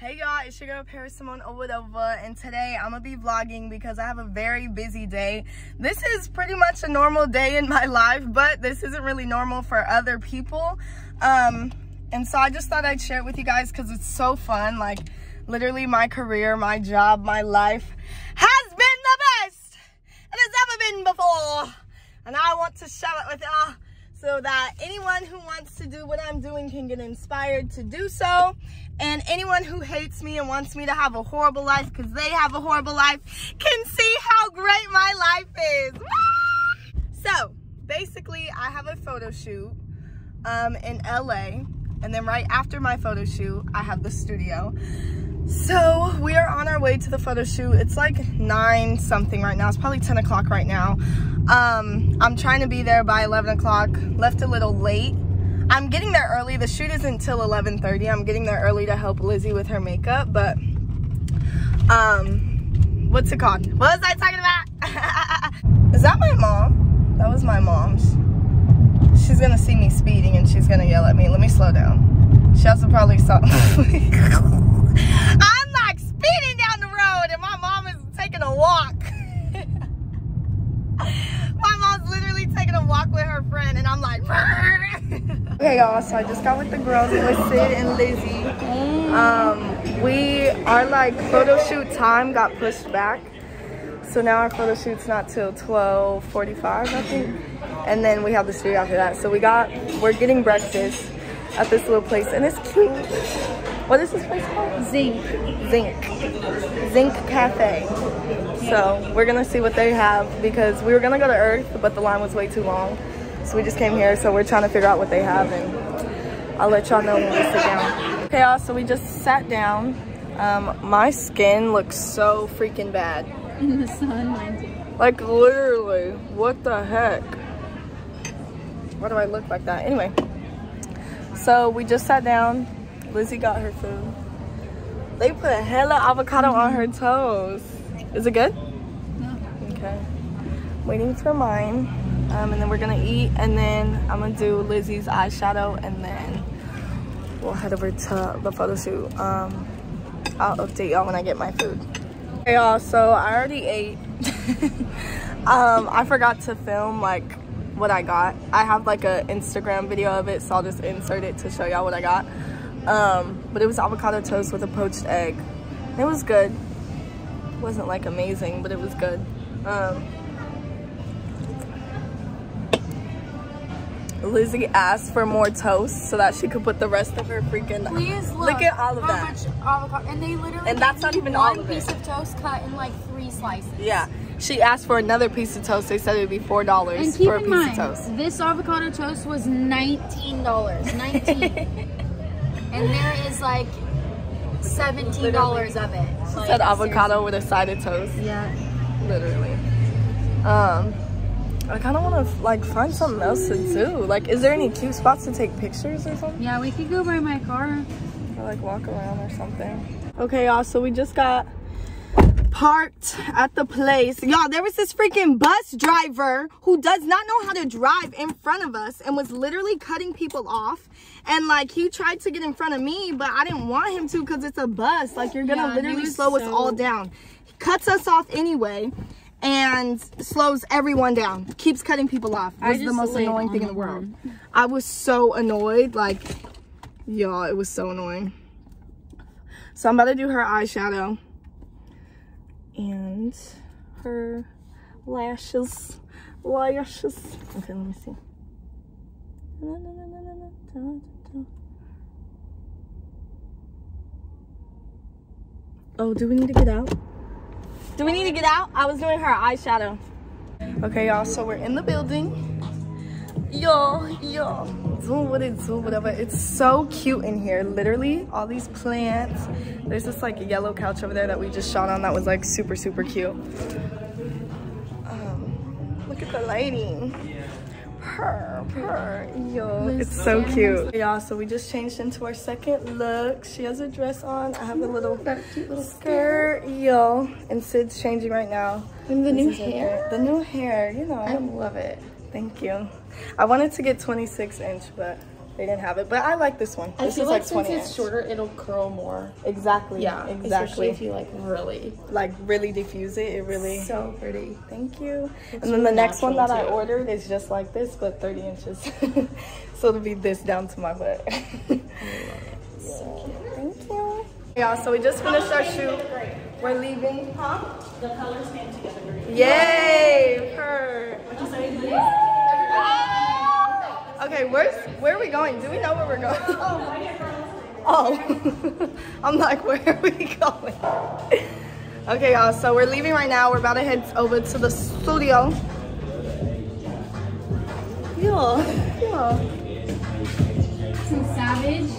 Hey y'all, it's your girl Paris Simone Owadova, and today I'm gonna be vlogging because I have a very busy day. This is pretty much a normal day in my life, but this isn't really normal for other people. Um, and so I just thought I'd share it with you guys because it's so fun. Like, literally my career, my job, my life has been the best it has ever been before. And I want to share it with y'all so that anyone who wants to do what I'm doing can get inspired to do so. And anyone who hates me and wants me to have a horrible life because they have a horrible life can see how great my life is. So basically I have a photo shoot um, in LA. And then right after my photo shoot, I have the studio. So we are on our way to the photo shoot. It's like nine something right now. It's probably 10 o'clock right now. Um, I'm trying to be there by 11 o'clock. Left a little late. I'm getting there early. The shoot isn't until 11.30. I'm getting there early to help Lizzie with her makeup, but um, what's it called? What was I talking about? Is that my mom? That was my mom's. She's gonna see me speeding and she's gonna yell at me. Let me slow down. She also probably saw. I'm like speeding down the road and my mom is taking a walk. my mom's literally taking a walk with her friend and I'm like, okay y'all, so I just got with the girls with Sid and Lizzie. Um, we, our like photo shoot time got pushed back. So now our photo shoot's not till 12.45, I think. And then we have the studio after that. So we got, we're getting breakfast at this little place and it's cute. What is this place called? Zinc. Zinc. Zinc Cafe. So we're gonna see what they have because we were gonna go to Earth, but the line was way too long. So we just came here, so we're trying to figure out what they have and I'll let y'all know when we sit down. Okay, y'all, so we just sat down. Um, my skin looks so freaking bad. In the sun, mine too. Like literally, what the heck? Why do I look like that? Anyway, so we just sat down. Lizzie got her food. They put a hella avocado on her toast. Is it good? No. Okay. Waiting for mine. Um, and then we're gonna eat and then I'm gonna do Lizzie's eyeshadow and then we'll head over to the photo shoot. Um, I'll update y'all when I get my food. Hey y'all, so I already ate. um, I forgot to film like what I got. I have like a Instagram video of it, so I'll just insert it to show y'all what I got. Um, but it was avocado toast with a poached egg. It was good. It wasn't like amazing, but it was good. Um, Lizzie asked for more toast so that she could put the rest of her freaking. Please look, Look at all of how that. much avocado, and they literally And that's not even one all of piece of toast cut in like three slices. Yeah, she asked for another piece of toast. They said it would be four dollars for a piece mind, of toast. this avocado toast was nineteen dollars. Nineteen. and there is like seventeen dollars of it. She Like, said avocado with a side of toast. Yeah. Literally. Um, I kind of want to like find something else to do. Like, is there any cute spots to take pictures or something? Yeah, we could go by my car. Or like walk around or something. Okay, y'all. So we just got parked at the place. Y'all, there was this freaking bus driver who does not know how to drive in front of us and was literally cutting people off. And like he tried to get in front of me, but I didn't want him to because it's a bus. Like you're gonna Yeah, literally slow us all down. He cuts us off anyway and slows everyone down. Keeps cutting people off. Was the most annoying thing in the the world. I was so annoyed. Like, y'all, it was so annoying. So I'm about to do her eyeshadow and her lashes. Lashes. Okay, let me see. Oh, do we need to get out? Do we need to get out? I was doing her eyeshadow. Okay, y'all, so we're in the building. Yo, yo, zoom with it, zoom whatever. It's so cute in here. Literally, all these plants. There's this like yellow couch over there that we just shot on that was like super, super cute. Um, look at the lighting. Purr, purr, yo, it's so cute. Y'all, so we just changed into our second look. She has a dress on. I have a little, cute little skirt, yo. And Sid's changing right now. And the This new hair. hair. The new hair, you know. I love it. Thank you. I wanted to get 26 inch, but They didn't have it, but I like this one. I This feel is like, like since 20 it's inch. shorter, it'll curl more. Exactly. Yeah, exactly. Especially if you like really. like really diffuse it. It really. So pretty. Thank you. and then the next one that natural, I ordered is just like this, but 30 inches. so it'll be this down to my butt. yeah. Thank you. Yeah, so we just finished our shoot. We're leaving. Huh? The colors came together great. Yay! Her. Okay, where's where are we going? Do we know where we're going? Oh, oh I'm like, where are we going? Okay, y'all. So we're leaving right now. We're about to head over to the studio. Yeah, yeah. Some savage.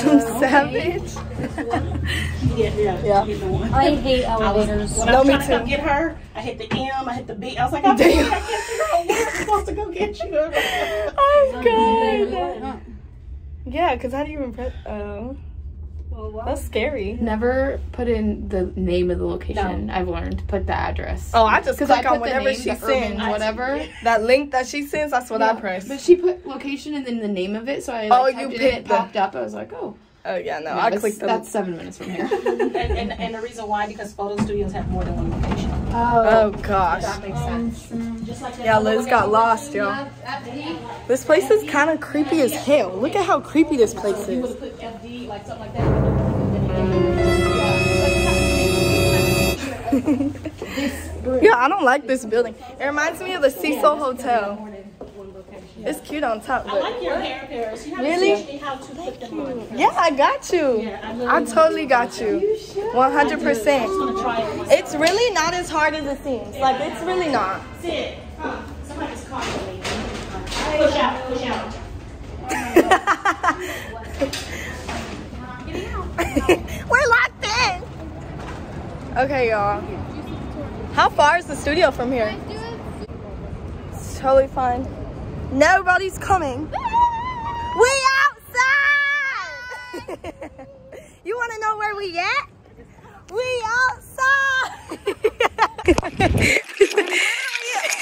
Some oh, savage. Yeah, yeah. Yeah. Get the one. I hate I was, elevators. when No, I was me trying to come too. get her, I hit the M, I hit the B. I was like, I'm Damn. I can't figure out I'm supposed to go get you. I'm good. Yeah, cause how do you even press? Oh, that's scary. Never put in the name of the location. I've learned. Put the address. Oh, I just Because click I on whatever name, she the sends. whatever. That link that she sends, that's what I Yeah, press. But she put location and then the name of it, so I like, Oh, you it in, picked it the- popped up. I was like, oh, Oh yeah, no, yeah, I that's, clicked the. that's seven minutes from here. and, and, and the reason why, because photo studios have more than one location. Oh. oh gosh. that makes sense. Like Yeah, Liz got lost, yo. This place is kind of creepy as hell. Look at how creepy this place is. have put FD, like something like that. Yeah, I don't like this building. It reminds me of the Cecil Hotel. It's cute on top, I like your hair, Paris. You have Really? to teach me how to put them on. yeah, I got you. Yeah, I literally I totally got you. 100%. I'm gonna try it. It's really not as hard as it seems. Like, it's really not. Sit. Huh. Somebody's calling me. Push out, push out. We're locked in. Okay, y'all. How far is the studio from here? It's totally fine. Nobody's coming. We outside. you want to know where we at? We outside.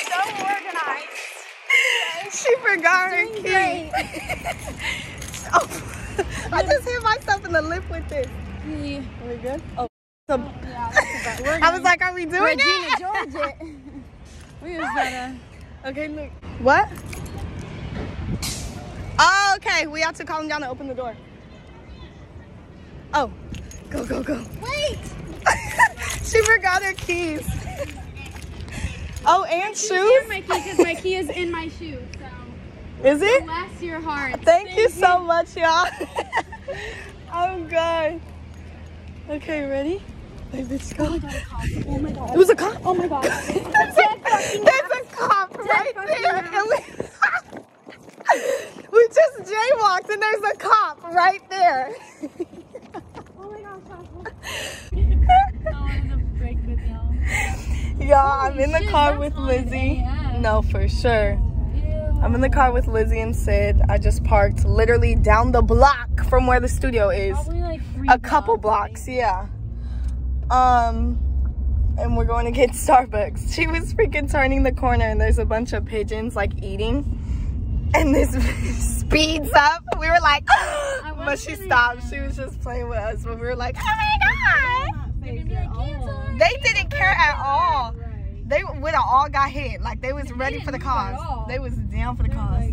so organized. She forgot her key. oh, I just hit myself in the lip with this. Are we good? Oh. oh so, I was like, are we doing it? Georgia. we was better. Okay, look. What? Oh, okay. We have to calm down and open the door. Oh, go, go, go. Wait. she forgot her keys. Oh, and shoes? my key because my key is in my shoe. So Is it? bless your heart. Thank you so much, y'all. I'm good. Okay, ready? Bitch, oh go. Oh my god. It was a cop. Oh my god. There's a cop right there. And we, we just jaywalked and there's a cop right there. Oh my gosh. I wanted to break with y'all. Y'all, I'm in the shit, car with Lizzie. No, for sure. Ew. I'm in the car with Lizzie and Sid. I just parked literally down the block from where the studio is. Probably like A couple blocks, yeah. Um, and we're going to get Starbucks. She was freaking turning the corner and there's a bunch of pigeons like eating. And this speeds up. We were like, but she stopped. She was just playing with us. But we were like, oh my God. They're gonna be like, cancel. They didn't care at all. They would have all got hit. Like they was ready for the didn't move at cause. They was down for the cause.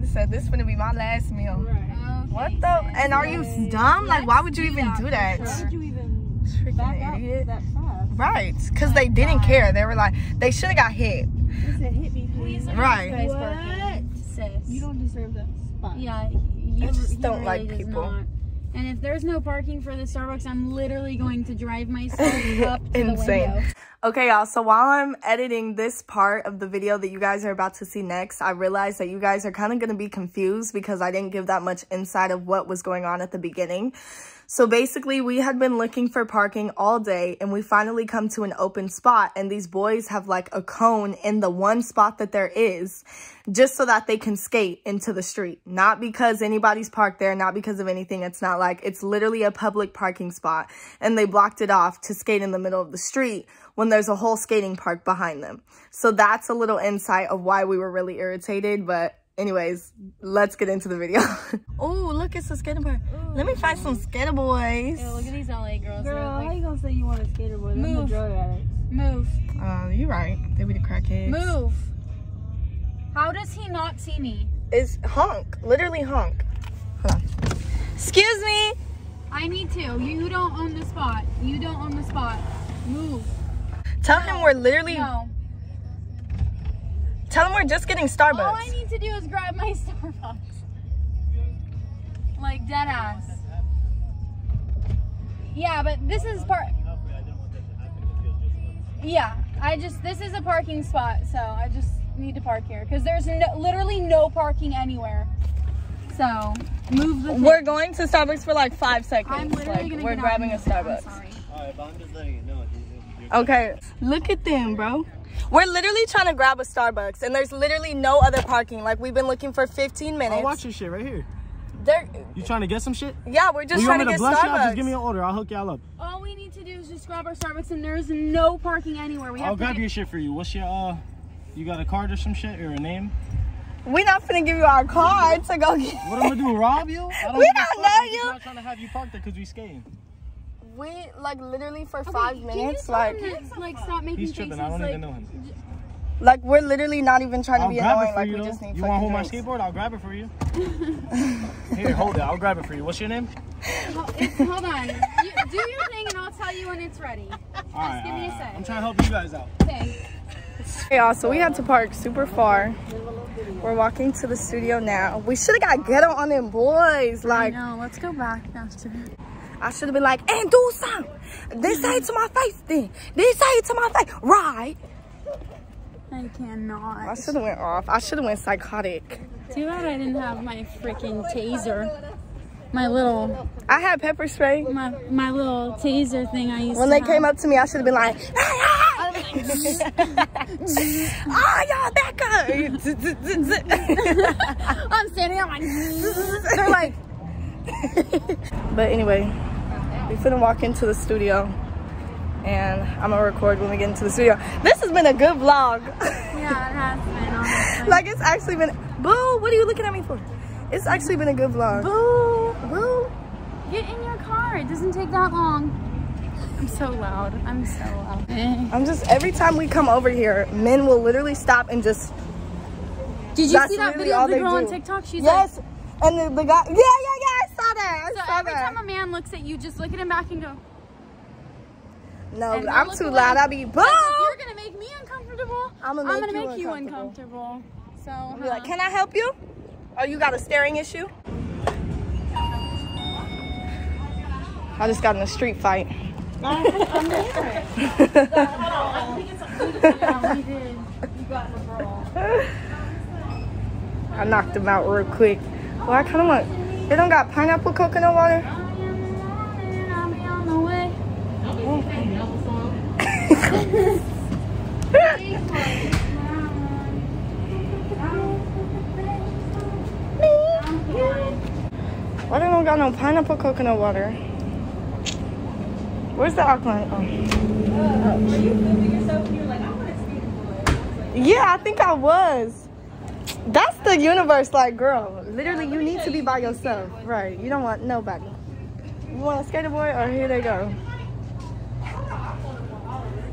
They said this gonna be my last meal. What the? And are you dumb? Like why would you even do that? you even Freaking idiot. that fast? Right, because they didn't care. They were like, they should have got hit. He said, hit me, please. Right. What? Sis. You don't deserve that spot. Yeah, you, I just don't really like does people. Not. And if there's no parking for the Starbucks, I'm literally going to drive myself up to the Insane. window. Okay, y'all, so while I'm editing this part of the video that you guys are about to see next, I realized that you guys are kind of going to be confused because I didn't give that much insight of what was going on at the beginning. So basically, we had been looking for parking all day and we finally come to an open spot and these boys have like a cone in the one spot that there is just so that they can skate into the street. Not because anybody's parked there, not because of anything. It's not like it's literally a public parking spot and they blocked it off to skate in the middle of the street when there's a whole skating park behind them. So that's a little insight of why we were really irritated, but Anyways, let's get into the video. oh, look, it's a skater park. Let me find some skater boys. look at these LA girls. Girl, how you gonna say you want a skater boy? Them the Move. drug addicts. Move. Uh, you're right. They be the crackheads. Move. How does he not see me? It's honk. Literally honk. Hold on. Excuse me. I need to. You don't own the spot. You don't own the spot. Move. Tell him we're literally. No. Tell them we're just getting Starbucks. All I need to do is grab my Starbucks. Like dead ass. Yeah, but this is part. Yeah, I just this is a parking spot, so I just need to park here because there's no, literally no parking anywhere. So move the. Thing. We're going to Starbucks for like five seconds. I'm literally like, gonna we're grabbing a out of here. I'm Starbucks. sorry. Alright, but I'm just letting you know. Okay, look at them, bro. We're literally trying to grab a Starbucks, and there's literally no other parking. Like we've been looking for 15 minutes. I'll watch your shit right here. There, You trying to get some shit? yeah, we're just you trying want to me get to bless you out? Starbucks. Just give me an order. I'll hook y'all up. All we need to do is just grab our Starbucks, and there's no parking anywhere. We have I'll to grab your shit for you. What's your uh? You got a card or some shit or a name? We're not finna give you our card to go get. What I'm gonna do? Rob you? I don't We give don't fuck. know I'm just you. not trying to have you parked there because we skating. We like literally for Okay, five minutes, like, him like stop making He's faces. I don't like, even know him. like we're literally not even trying to I'll be grab annoying. it Like you. we though. just need you fucking want to hold my skateboard? I'll grab it for you. Here, hold it. I'll grab it for you. What's your name? Ho- it's- hold on. You, do your thing, and I'll tell you when it's ready. All right. give me a all right. sec. I'm trying to help you guys out. Okay. Hey y'all, so we had to park super far. We're walking to the studio now. We should have got ghetto on them boys. Like No, let's go back after. I should have been like, and do something. They say it to my face then. They say it to my face. Right. I cannot. I should have went off. I should have went psychotic. Too bad I didn't have my freaking taser. My little, I had pepper spray. my my little taser thing I used When they have. came up to me, I should have been like, hey, hey. oh, y'all back up. I'm standing up. Like, They're like, but anyway, we're finna walk into the studio and I'm gonna record when we get into the studio. This has been a good vlog. yeah, it has been. Oh Honestly. like it's actually been, boo, what are you looking at me for? It's actually been a good vlog. Boo! Boo. Get in your car. It doesn't take that long. I'm so loud. I'm so loud. I'm just, every time we come over here, men will literally stop and just, Did you see that really video of the girl on. TikTok? She's like, yes. And the, the guy, yeah, yeah, saw that. I so saw every that. time a man looks at you, just look at him back and go. no, and I'm too loud. I'll be, boo. Like, if you're gonna make me uncomfortable, I'm make gonna you make you uncomfortable. uncomfortable. So, I'll be like, can I help you? Oh, you got a staring issue? I just got in a street fight. yeah, we did. I knocked him out real quick. Well, I kind of want. They don't got pineapple coconut water. I am running, I'll be on the way. Why they don't got no pineapple coconut water? Where's the alkaline? Oh. Yeah, I think I was. That's the universe, like, girl. Literally, you need to be by yourself, right? You don't want nobody. You want a skater boy, or here they go.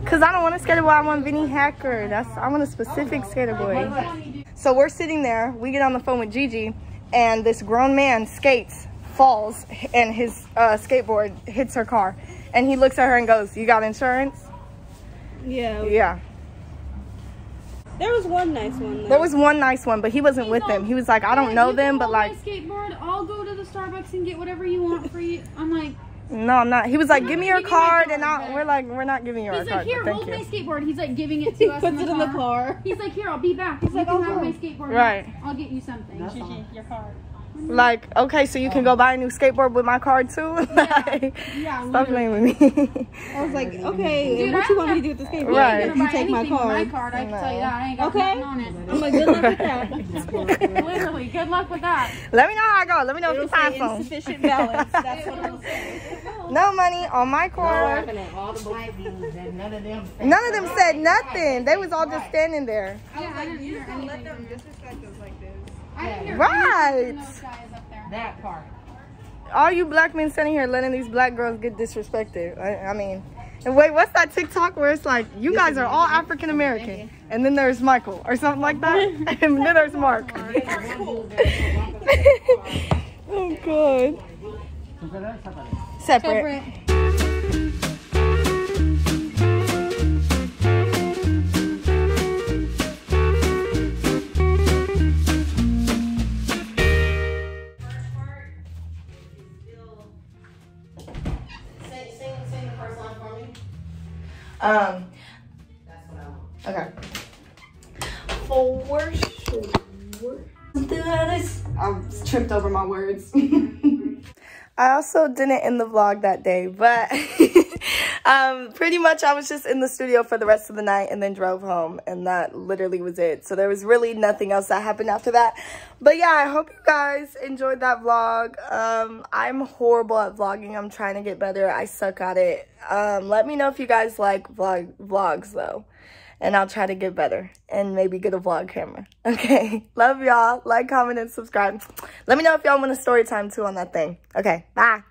Cause I don't want a skater boy. I want Vinnie Hacker. That's I want a specific skater boy. So we're sitting there. We get on the phone with Gigi, and this grown man skates, falls, and his uh, skateboard hits her car. And he looks at her and goes, "You got insurance?" Yeah. Yeah. There was one nice one. Though. There was one nice one, but he wasn't with them. He was like, "I don't know You them, but like, skateboard. I'll go to the Starbucks and get whatever you want for you. I'm like, no, I'm not." He was like, "Give me your giving you my card," card and I, back. we're like, "We're not giving you our he's like, card." here, but hold thank my skateboard. He's like giving it to us. Puts in it the in the car. car. He's like, here, I'll be back. He's like, like, you can "Oh, have my skateboard. Right. I'll get you something. That's Gigi, your card. Like, okay, so you can go buy a new skateboard with my card too. like, Yeah, stop playing with me. I was like, okay, Dude, what I you want me to do with the skateboard? Right. I ain't You gonna take my anything with card. my card. I can tell you that. I ain't got Okay. nothing on it. I'm like, good luck with that. Literally, good luck with that. Let me know how I go. Let me know if It'll you find say some. insufficient balance. That's what it'll say. No money on my card. All the black dudes and none of them. None of them said nothing. They was all just standing there. Yeah, I didn't hear anything. I didn't hear Right. anything from those guys up there. That part. All you black men sitting here letting these black girls get disrespected. I, I mean, and wait, what's that TikTok where it's like, you guys are all African American, and then there's Michael or something like that, and then there's Mark. oh god. Separate. Separate. I also didn't end the vlog that day, but um, pretty much I was just in the studio for the rest of the night and then drove home, and that literally was it. So there was really nothing else that happened after that. But yeah, I hope you guys enjoyed that vlog. Um, I'm horrible at vlogging. I'm trying to get better. I suck at it. Um, let me know if you guys like vlog vlogs though and I'll try to get better and maybe get a vlog camera. Okay, love y'all. Like, comment, and subscribe. Let me know if y'all want a story time too on that thing. Okay, bye.